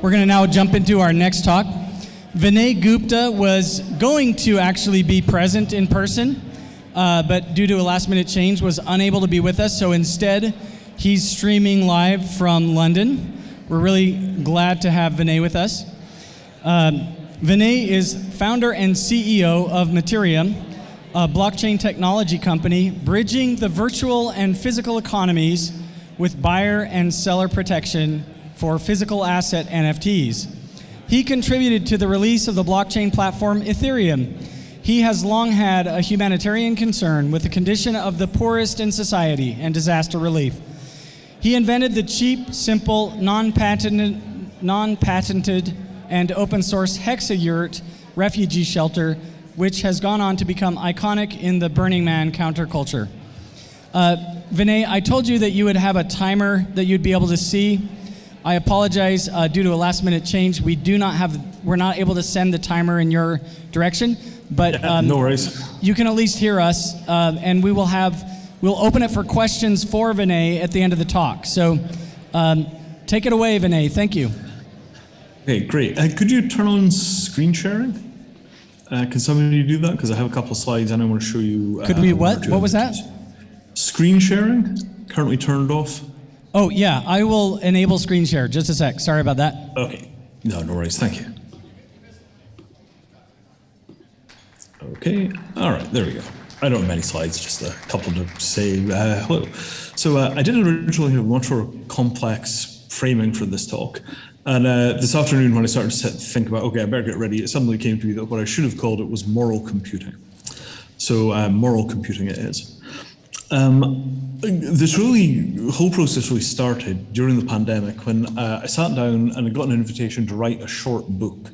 We're going to now jump into our next talk. Vinay Gupta was going to actually be present in person, uh, but due to a last minute change, was unable to be with us. So instead, he's streaming live from London. We're really glad to have Vinay with us. Um, Vinay is founder and CEO of Mattereum, a blockchain technology company bridging the virtual and physical economies with buyer and seller protection for physical asset NFTs. He contributed to the release of the blockchain platform Ethereum. He has long had a humanitarian concern with the condition of the poorest in society and disaster relief. He invented the cheap, simple, non-patented, non-patented and open source Hexayurt refugee shelter, which has gone on to become iconic in the Burning Man counterculture. Uh, Vinay, I told you that you would have a timer that you'd be able to see. I apologize uh, due to a last minute change. We do not have, we're not able to send the timer in your direction, but um, no worries. You can at least hear us, uh, and we will have, we'll open it for questions for Vinay at the end of the talk. So um, take it away, Vinay. Thank you. Okay, great. Uh, could you turn on screen sharing? Uh, can somebody do that? Because I have a couple of slides and I want to show you. could we, what? What was that? Screen sharing, currently turned off. Oh, yeah, I will enable screen share. Just a sec. Sorry about that. Okay. No, no worries. Thank you. Okay. All right. There we go. I don't have many slides, just a couple to say uh, hello. So uh, I did originally have much more complex framing for this talk. And uh, this afternoon, when I started to think about, okay, I better get ready, it suddenly came to me that what I should have called it was moral computing. So uh, moral computing it is. Um, this really whole process really started during the pandemic when uh, I sat down and I got an invitation to write a short book,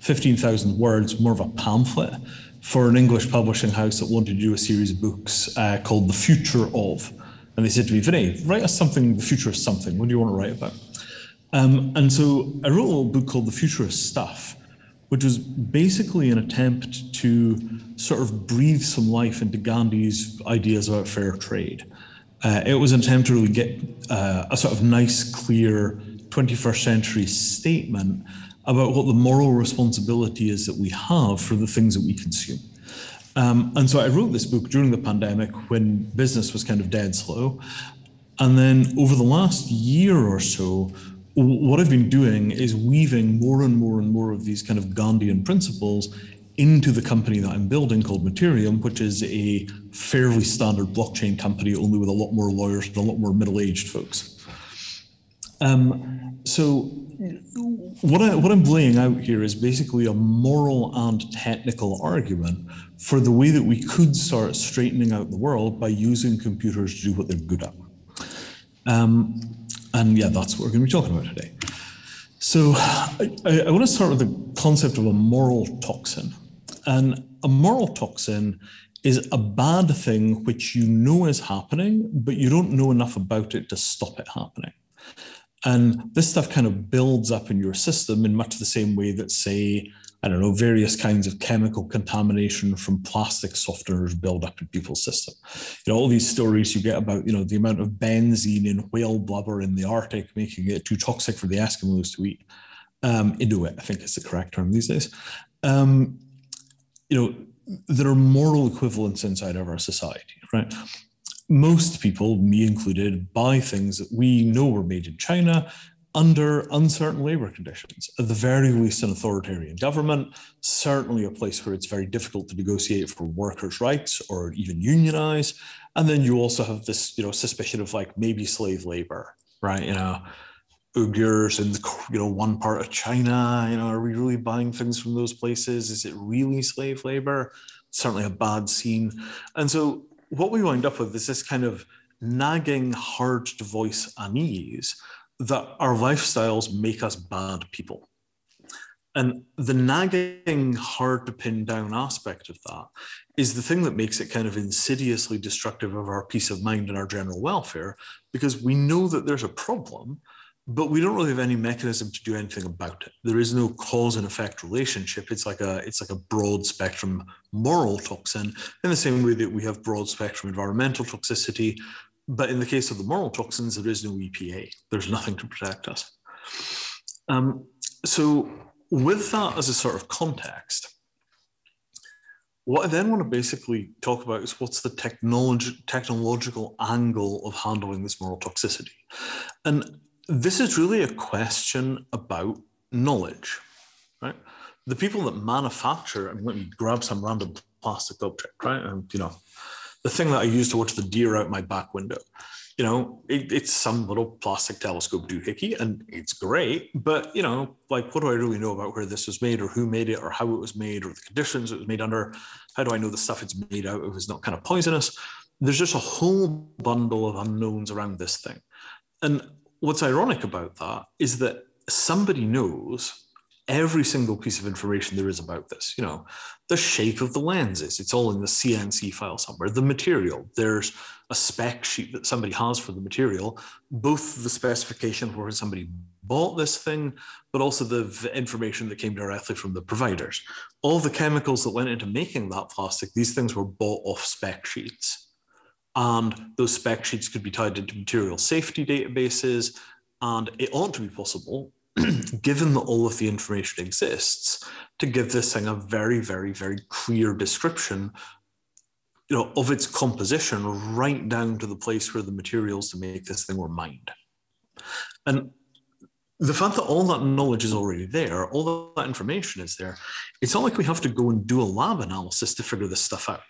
15,000 words, more of a pamphlet, for an English publishing house that wanted to do a series of books uh, called The Future of. And they said to me, Vinay, write us something, the future of something. What do you want to write about? Um, and so I wrote a little book called The Future of Stuff which was basically an attempt to sort of breathe some life into Gandhi's ideas about fair trade. Uh, it was an attempt to really get uh, a sort of nice, clear 21st century statement about what the moral responsibility is that we have for the things that we consume. Um, and so I wrote this book during the pandemic when business was kind of dead slow. And then over the last year or so, what I've been doing is weaving more and more and more of these kind of Gandhian principles into the company that I'm building called Mattereum, which is a fairly standard blockchain company, only with a lot more lawyers and a lot more middle aged folks. Um, so, what, I, what I'm laying out here is basically a moral and technical argument for the way that we could start straightening out the world by using computers to do what they're good at. Um, and yeah, that's what we're going to be talking about today. So I, I, want to start with the concept of a moral toxin. And a moral toxin is a bad thing which you know is happening, but you don't know enough about it to stop it happening. And this stuff kind of builds up in your system in much the same way that, say, I don't know, various kinds of chemical contamination from plastic softeners build up in people's system. You know, all these stories you get about, you know, the amount of benzene in whale blubber in the Arctic, making it too toxic for the Eskimos to eat. Um, Inuit, I think is the correct term these days. Um, you know, there are moral equivalents inside of our society, right? Most people, me included, buy things that we know were made in China under uncertain labor conditions. At the very least, an authoritarian government, certainly a place where it's very difficult to negotiate for workers' rights or even unionize. And then you also have this, you know, suspicion of like maybe slave labor, right? You know, Uyghurs in you know one part of China. You know, are we really buying things from those places? Is it really slave labor? Certainly a bad scene. And so what we wind up with is this kind of nagging, hard to voice unease that our lifestyles make us bad people. And the nagging, hard to pin down aspect of that is the thing that makes it kind of insidiously destructive of our peace of mind and our general welfare, because we know that there's a problem, but we don't really have any mechanism to do anything about it. There is no cause and effect relationship. It's like a it's like a broad spectrum moral toxin in the same way that we have broad spectrum environmental toxicity, but in the case of the moral toxins, there is no EPA. There's nothing to protect us. Um, so, with that as a sort of context, what I then want to basically talk about is what's the technology, technological angle of handling this moral toxicity. And this is really a question about knowledge, right? The people that manufacture, I mean, let me grab some random plastic object, right? And, you know, the thing that I use to watch the deer out my back window you know, it, it's some little plastic telescope doohickey and it's great. But, you know, like, what do I really know about where this was made or who made it or how it was made or the conditions it was made under? How do I know the stuff it's made out of is not kind of poisonous? There's just a whole bundle of unknowns around this thing. And what's ironic about that is that somebody knows every single piece of information there is about this. You know, the shape of the lenses, it's all in the CNC file somewhere. The material, there's a spec sheet that somebody has for the material, both the specification where somebody bought this thing, but also the information that came directly from the providers. All the chemicals that went into making that plastic, these things were bought off spec sheets. And those spec sheets could be tied into material safety databases. And it ought to be possible given that all of the information exists, to give this thing a very, very, very clear description you know, of its composition right down to the place where the materials to make this thing were mined. And the fact that all that knowledge is already there, all that information is there, it's not like we have to go and do a lab analysis to figure this stuff out.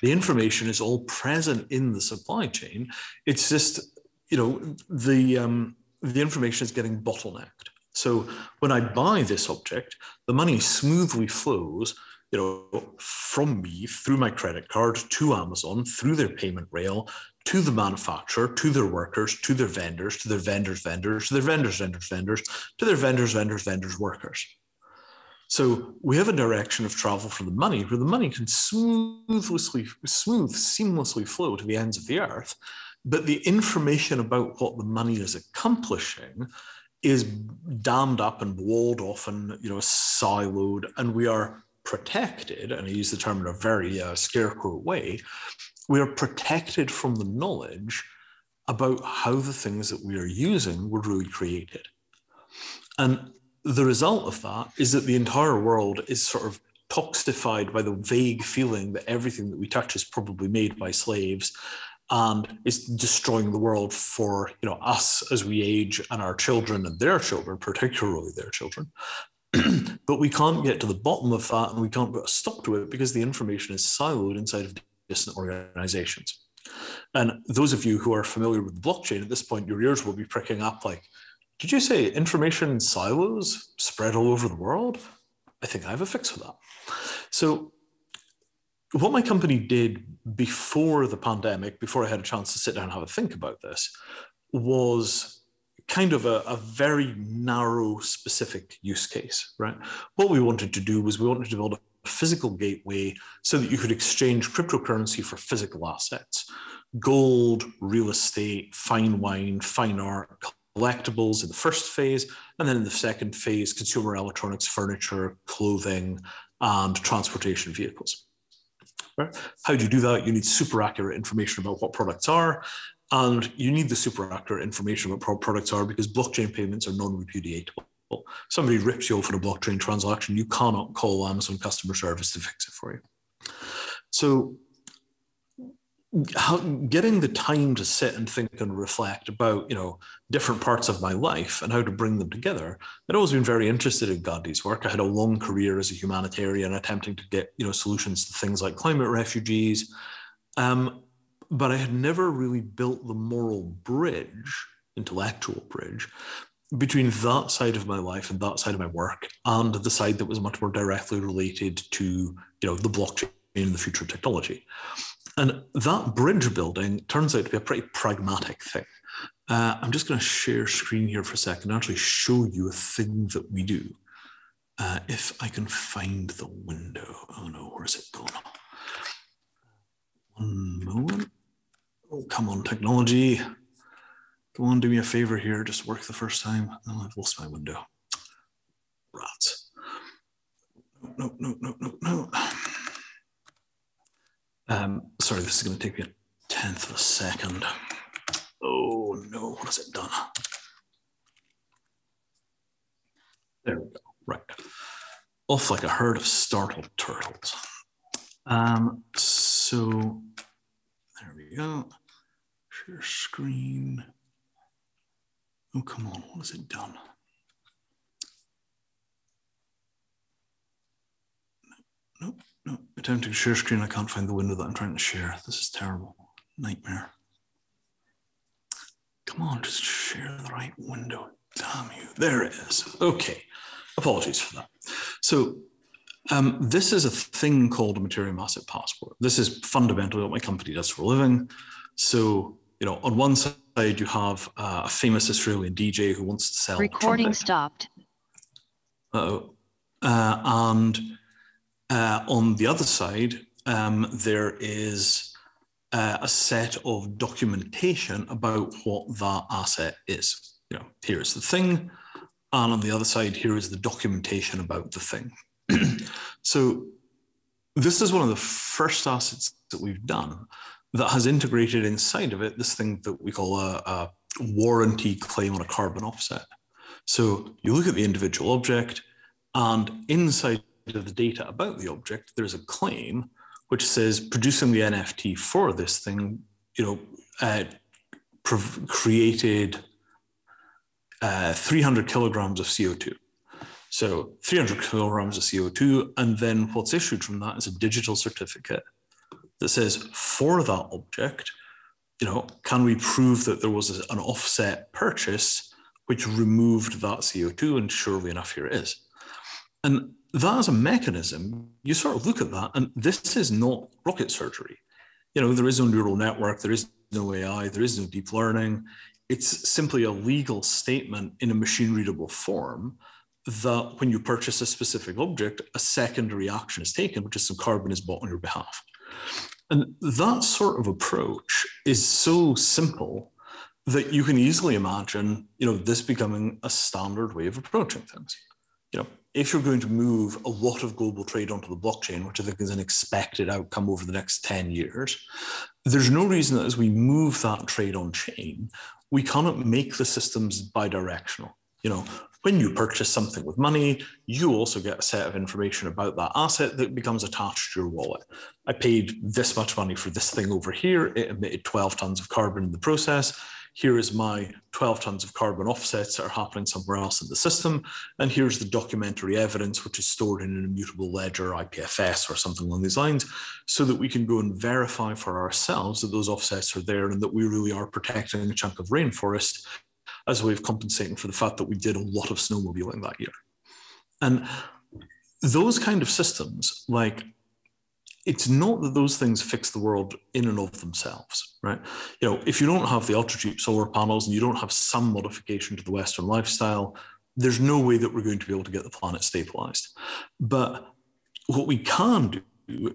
The information is all present in the supply chain. It's just, you know, the um, the information is getting bottlenecked. So when I buy this object, the money smoothly flows, you know, from me through my credit card to Amazon, through their payment rail, to the manufacturer, to their workers, to their vendors, to their vendors' vendors, to their vendors' vendors' vendors, to their vendors' vendors' vendors' workers. So we have a direction of travel for the money where the money can smoothly, smooth, seamlessly flow to the ends of the earth. But the information about what the money is accomplishing is dammed up and walled off and you know siloed, and we are protected. And I use the term in a very uh, scarecrow way. We are protected from the knowledge about how the things that we are using were really created. And the result of that is that the entire world is sort of toxified by the vague feeling that everything that we touch is probably made by slaves and is destroying the world for you know us as we age and our children and their children, particularly their children. but we can't get to the bottom of that and we can't put a stop to it because the information is siloed inside of distant organizations. And those of you who are familiar with blockchain at this point, your ears will be pricking up like, did you say information silos spread all over the world? I think I have a fix for that. So what my company did before the pandemic, before I had a chance to sit down and have a think about this, was kind of a, a, very narrow, specific use case, right? What we wanted to do was we wanted to build a physical gateway so that you could exchange cryptocurrency for physical assets gold, real estate, fine wine, fine art, collectibles in the first phase. And then in the second phase, consumer electronics, furniture, clothing, and transportation vehicles. How do you do that? You need super accurate information about what products are. And you need the super accurate information about what products are because blockchain payments are non repudiatable. Somebody rips you off in a blockchain transaction, you cannot call Amazon customer service to fix it for you. So how, getting the time to sit and think and reflect about you know different parts of my life and how to bring them together i'd always been very interested in gandhi's work. I had a long career as a humanitarian attempting to get you know solutions to things like climate refugees. Um, but i had never really built the moral bridge intellectual bridge between that side of my life and that side of my work and the side that was much more directly related to you know the blockchain and the future of technology and that bridge building turns out to be a pretty pragmatic thing. Uh, I'm just going to share screen here for a second and actually show you a thing that we do. Uh, if I can find the window. Oh no, where's it gone? One moment. Oh, come on, technology. Go on, do me a favor here. Just work the first time. Oh, I've lost my window. Rats. No, no, no, no, no. Um, sorry, this is going to take me a tenth of a second. Oh no, what has it done? There we go. Right. Off like a herd of startled turtles. Um, so there we go. Share screen. Oh, come on. What has it done? No, no. Attempting to share screen. I can't find the window that I'm trying to share. This is terrible. Nightmare. Come on, just share the right window. Damn you. There it is. Okay. Apologies for that. So um, this is a thing called a Mattereum Asset Passport. This is fundamentally what my company does for a living. So, you know, on one side you have uh, a famous Australian DJ who wants to sell. Recording stopped. Uh-oh. Uh, and uh, on the other side, um, there is uh, a set of documentation about what that asset is. You know, here's the thing, and on the other side, here is the documentation about the thing. so this is one of the first assets that we've done that has integrated inside of it this thing that we call a, a warranty claim on a carbon offset. So you look at the individual object, and inside of the data about the object, there's a claim which says producing the NFT for this thing, you know, uh, created uh, 300 kilograms of CO2. So 300 kilograms of CO2, and then what's issued from that is a digital certificate that says for that object, you know, can we prove that there was an offset purchase which removed that CO2? And surely enough, here it is. And that as a mechanism, you sort of look at that, and this is not rocket surgery. You know, there is no neural network, there is no AI, there is no deep learning. It's simply a legal statement in a machine readable form that when you purchase a specific object, a secondary action is taken, which is some carbon is bought on your behalf. And that sort of approach is so simple that you can easily imagine, you know, this becoming a standard way of approaching things. You know, if you're going to move a lot of global trade onto the blockchain, which I think is an expected outcome over the next 10 years, there's no reason that as we move that trade on chain, we cannot make the systems bidirectional. You know, when you purchase something with money, you also get a set of information about that asset that becomes attached to your wallet. I paid this much money for this thing over here. It emitted 12 tons of carbon in the process here is my 12 tons of carbon offsets that are happening somewhere else in the system. And here's the documentary evidence, which is stored in an immutable ledger, IPFS, or something along these lines, so that we can go and verify for ourselves that those offsets are there and that we really are protecting a chunk of rainforest as a way of compensating for the fact that we did a lot of snowmobiling that year. And those kind of systems, like it's not that those things fix the world in and of themselves, right? You know, if you don't have the ultra cheap solar panels and you don't have some modification to the Western lifestyle, there's no way that we're going to be able to get the planet stabilized. But what we can do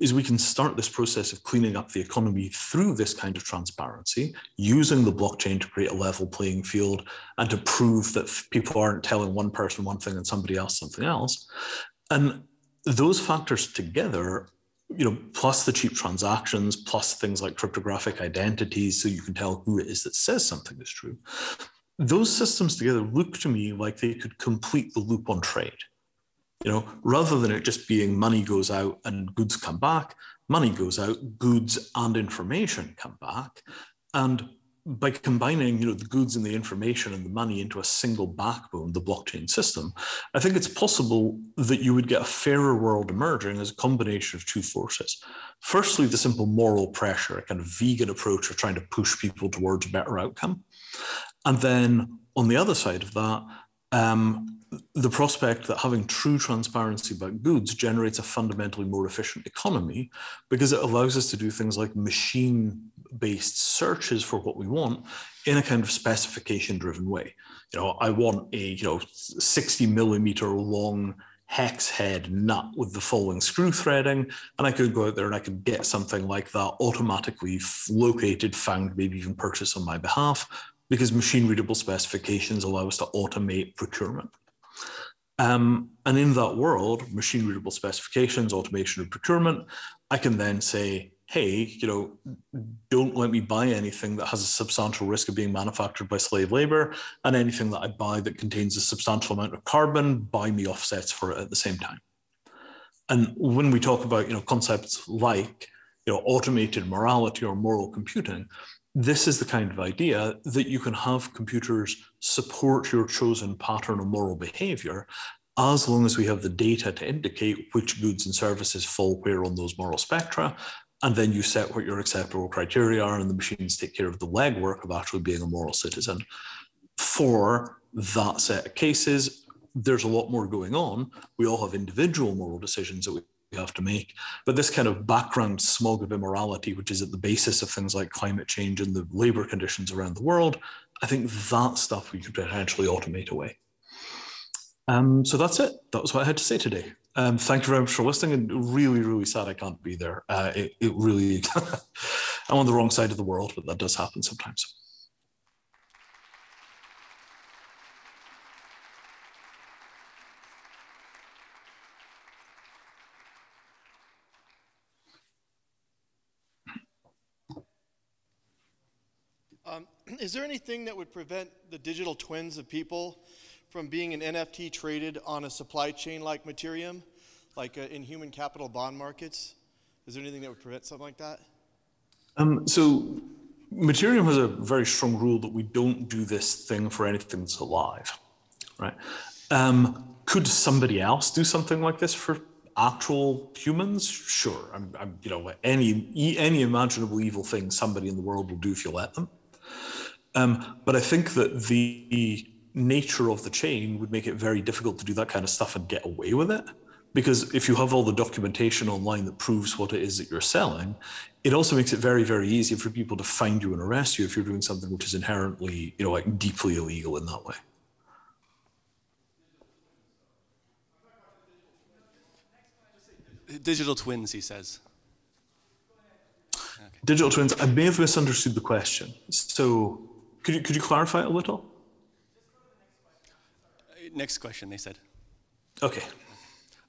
is we can start this process of cleaning up the economy through this kind of transparency, using the blockchain to create a level playing field and to prove that people aren't telling one person one thing and somebody else something else. And those factors together you know, plus the cheap transactions, plus things like cryptographic identities, so you can tell who it is that says something is true. Those systems together look to me like they could complete the loop on trade. You know, rather than it just being money goes out and goods come back, money goes out, goods and information come back, and by combining you know the goods and the information and the money into a single backbone the blockchain system i think it's possible that you would get a fairer world emerging as a combination of two forces. Firstly the simple moral pressure a kind of vegan approach of trying to push people towards a better outcome. And then on the other side of that um, the prospect that having true transparency about goods generates a fundamentally more efficient economy because it allows us to do things like machine based searches for what we want in a kind of specification driven way. You know, I want a, you know, 60 millimeter long hex head nut with the following screw threading, and I could go out there and I could get something like that automatically located, found, maybe even purchased on my behalf, because machine readable specifications allow us to automate procurement. Um, and in that world, machine readable specifications, automation of procurement, I can then say, hey, you know, don't let me buy anything that has a substantial risk of being manufactured by slave labor, and anything that I buy that contains a substantial amount of carbon, buy me offsets for it at the same time. And when we talk about, you know, concepts like, you know, automated morality or moral computing, this is the kind of idea that you can have computers support your chosen pattern of moral behavior as long as we have the data to indicate which goods and services fall where on those moral spectra and then you set what your acceptable criteria are, and the machines take care of the legwork of actually being a moral citizen. For that set of cases, there's a lot more going on. We all have individual moral decisions that we have to make. But this kind of background smog of immorality, which is at the basis of things like climate change and the labor conditions around the world, I think that stuff we could potentially automate away. Um, so that's it. That was what I had to say today. Um, thank you very much for listening. And really, really sad I can't be there. Uh, it, it really, I'm on the wrong side of the world, but that does happen sometimes. Um, is there anything that would prevent the digital twins of people from being an NFT traded on a supply chain like Mattereum, like uh, in human capital bond markets? Is there anything that would prevent something like that? Um, so Mattereum has a very strong rule that we don't do this thing for anything that's alive, right? Um, could somebody else do something like this for actual humans? Sure. I'm, I'm, you know, any any imaginable evil thing somebody in the world will do if you let them. Um, but I think that the nature of the chain would make it very difficult to do that kind of stuff and get away with it. Because if you have all the documentation online that proves what it is that you're selling, it also makes it very, very easy for people to find you and arrest you if you're doing something which is inherently, you know, like deeply illegal in that way. Digital twins, he says. Okay. Digital twins, I may have misunderstood the question. So could you, could you clarify a little? next question, they said. Okay.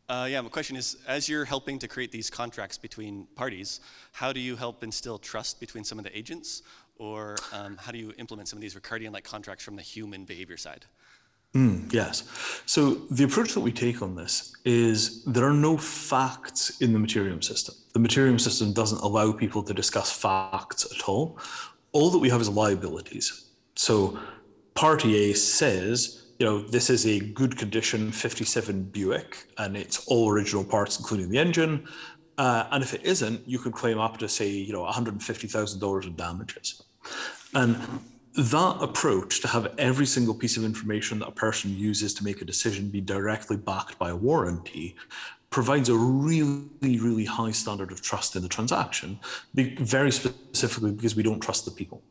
Uh, yeah, my question is, as you're helping to create these contracts between parties, how do you help instill trust between some of the agents? Or um, how do you implement some of these Ricardian-like contracts from the human behavior side? Mm, yes. So the approach that we take on this is there are no facts in the Mattereum system. The Mattereum system doesn't allow people to discuss facts at all. All that we have is liabilities. So party A says, you know, this is a good condition 57 Buick and it's all original parts, including the engine. Uh, and if it isn't, you could claim up to say, you know, $150,000 of damages. And that approach to have every single piece of information that a person uses to make a decision be directly backed by a warranty provides a really, really high standard of trust in the transaction, very specifically because we don't trust the people.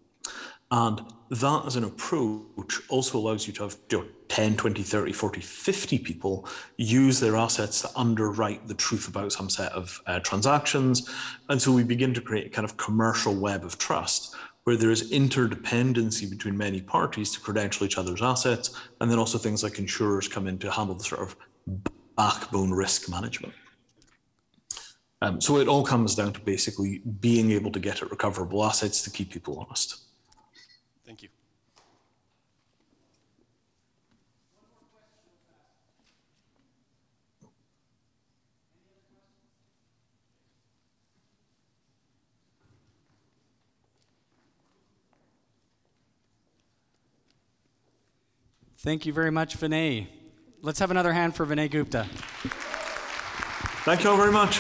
And that as an approach also allows you to have you know, 10, 20, 30, 40, 50 people use their assets to underwrite the truth about some set of uh, transactions. And so we begin to create a kind of commercial web of trust where there is interdependency between many parties to credential each other's assets. And then also things like insurers come in to handle the sort of backbone risk management. Um, so it all comes down to basically being able to get at recoverable assets to keep people honest. Thank you. Thank you very much, Vinay. Let's have another hand for Vinay Gupta. Thank you all very much.